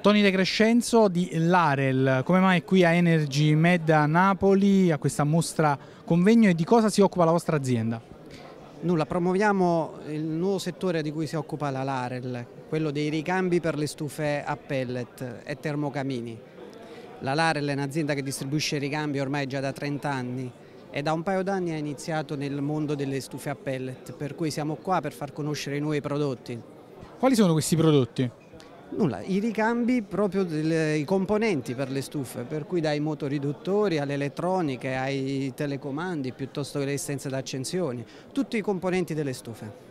Tony De Crescenzo di Larel, come mai qui a Energy Med a Napoli a questa mostra convegno e di cosa si occupa la vostra azienda? Nulla, promuoviamo il nuovo settore di cui si occupa la Larel, quello dei ricambi per le stufe a pellet e termocamini. La Larel è un'azienda che distribuisce ricambi ormai già da 30 anni e da un paio d'anni ha iniziato nel mondo delle stufe a pellet, per cui siamo qua per far conoscere i nuovi prodotti. Quali sono questi prodotti? Nulla, i ricambi proprio dei componenti per le stufe, per cui dai motoriduttori alle elettroniche, ai telecomandi piuttosto che le resistenze d'accensione, tutti i componenti delle stufe.